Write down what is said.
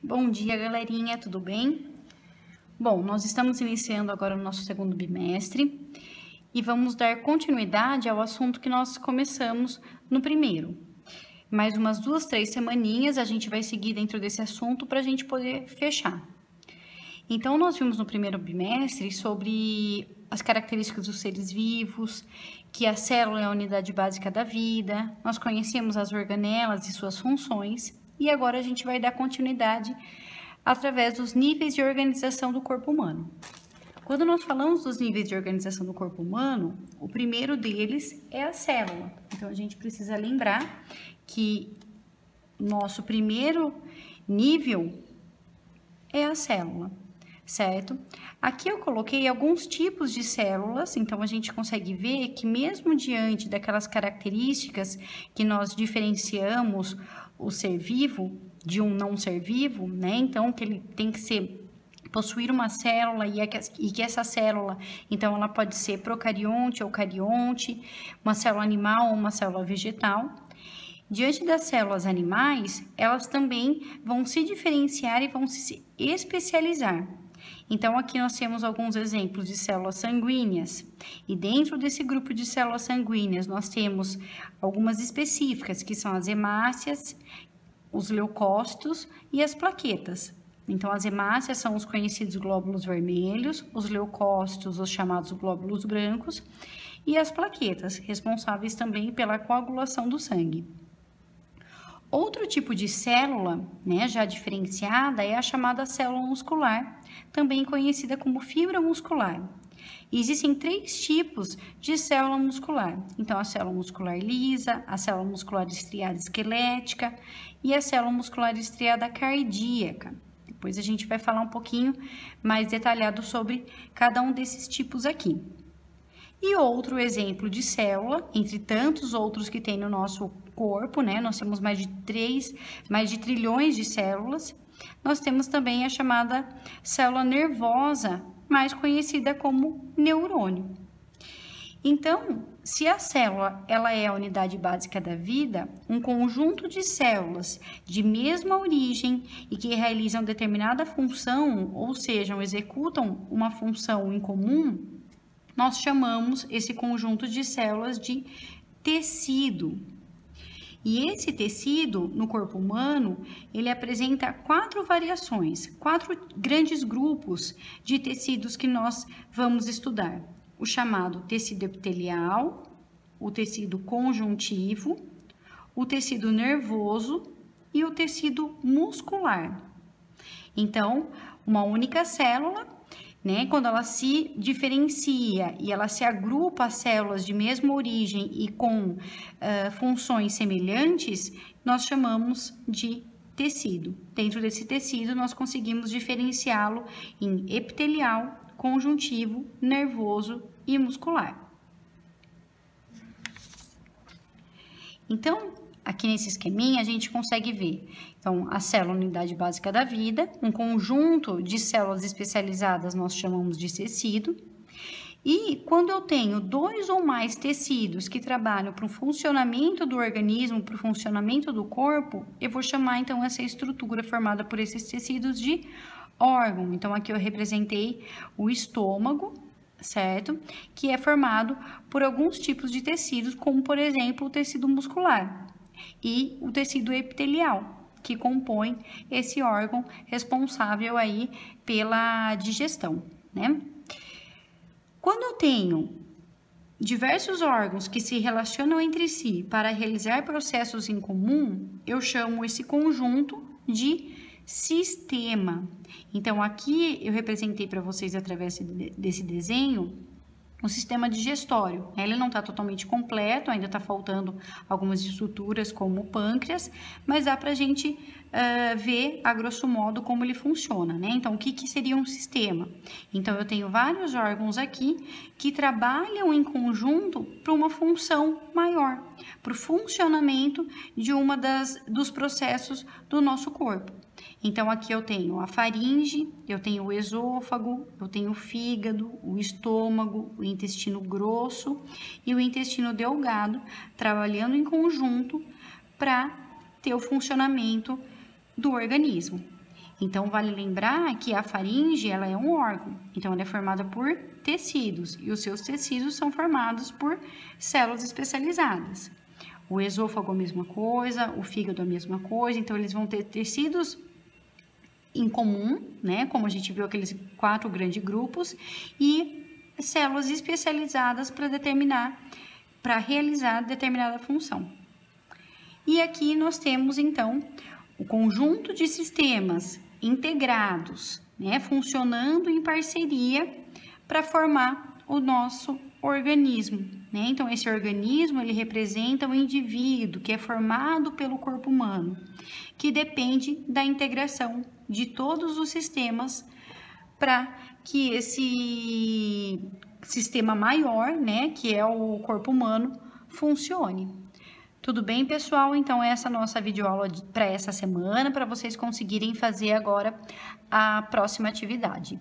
Bom dia, galerinha, tudo bem? Bom, nós estamos iniciando agora o nosso segundo bimestre e vamos dar continuidade ao assunto que nós começamos no primeiro. Mais umas duas, três semaninhas a gente vai seguir dentro desse assunto para a gente poder fechar. Então, nós vimos no primeiro bimestre sobre as características dos seres vivos, que a célula é a unidade básica da vida, nós conhecemos as organelas e suas funções, e agora a gente vai dar continuidade através dos níveis de organização do corpo humano. Quando nós falamos dos níveis de organização do corpo humano, o primeiro deles é a célula. Então a gente precisa lembrar que nosso primeiro nível é a célula certo? Aqui eu coloquei alguns tipos de células, então a gente consegue ver que mesmo diante daquelas características que nós diferenciamos o ser vivo de um não ser vivo, né? Então que ele tem que ser possuir uma célula e, é que, e que essa célula, então ela pode ser procarionte ou carionte, uma célula animal ou uma célula vegetal. Diante das células animais, elas também vão se diferenciar e vão se especializar. Então, aqui nós temos alguns exemplos de células sanguíneas. E dentro desse grupo de células sanguíneas, nós temos algumas específicas, que são as hemácias, os leucócitos e as plaquetas. Então, as hemácias são os conhecidos glóbulos vermelhos, os leucócitos, os chamados glóbulos brancos, e as plaquetas, responsáveis também pela coagulação do sangue. Outro tipo de célula, né, já diferenciada, é a chamada célula muscular, também conhecida como fibra muscular. Existem três tipos de célula muscular. Então, a célula muscular lisa, a célula muscular estriada esquelética e a célula muscular estriada cardíaca. Depois a gente vai falar um pouquinho mais detalhado sobre cada um desses tipos aqui. E outro exemplo de célula, entre tantos outros que tem no nosso corpo, né? Nós temos mais de 3, mais de trilhões de células. Nós temos também a chamada célula nervosa, mais conhecida como neurônio. Então, se a célula ela é a unidade básica da vida, um conjunto de células de mesma origem e que realizam determinada função, ou seja, executam uma função em comum, nós chamamos esse conjunto de células de tecido. E esse tecido no corpo humano, ele apresenta quatro variações, quatro grandes grupos de tecidos que nós vamos estudar. O chamado tecido epitelial, o tecido conjuntivo, o tecido nervoso e o tecido muscular. Então, uma única célula né? Quando ela se diferencia e ela se agrupa a células de mesma origem e com uh, funções semelhantes, nós chamamos de tecido. Dentro desse tecido, nós conseguimos diferenciá-lo em epitelial, conjuntivo, nervoso e muscular. Então, Aqui nesse esqueminha a gente consegue ver, então, a célula unidade básica da vida, um conjunto de células especializadas nós chamamos de tecido, e quando eu tenho dois ou mais tecidos que trabalham para o funcionamento do organismo, para o funcionamento do corpo, eu vou chamar então essa estrutura formada por esses tecidos de órgão. Então, aqui eu representei o estômago, certo? Que é formado por alguns tipos de tecidos, como por exemplo o tecido muscular e o tecido epitelial, que compõe esse órgão responsável aí pela digestão, né? Quando eu tenho diversos órgãos que se relacionam entre si para realizar processos em comum, eu chamo esse conjunto de sistema. Então, aqui eu representei para vocês através desse desenho o sistema digestório. Ele não está totalmente completo, ainda está faltando algumas estruturas como o pâncreas, mas dá para a gente uh, ver a grosso modo como ele funciona, né? Então, o que, que seria um sistema? Então, eu tenho vários órgãos aqui que trabalham em conjunto para uma função maior, para o funcionamento de uma das dos processos do nosso corpo. Então, aqui eu tenho a faringe, eu tenho o esôfago, eu tenho o fígado, o estômago, o intestino grosso e o intestino delgado, trabalhando em conjunto para ter o funcionamento do organismo. Então, vale lembrar que a faringe, ela é um órgão. Então, ela é formada por tecidos. E os seus tecidos são formados por células especializadas. O esôfago a mesma coisa, o fígado a mesma coisa. Então, eles vão ter tecidos em comum, né? Como a gente viu aqueles quatro grandes grupos. E células especializadas para determinar, para realizar determinada função. E aqui nós temos, então, o conjunto de sistemas integrados, né, funcionando em parceria para formar o nosso organismo. Né? Então, esse organismo ele representa o indivíduo que é formado pelo corpo humano, que depende da integração de todos os sistemas para que esse sistema maior, né, que é o corpo humano, funcione. Tudo bem, pessoal? Então, essa é a nossa videoaula para essa semana, para vocês conseguirem fazer agora a próxima atividade.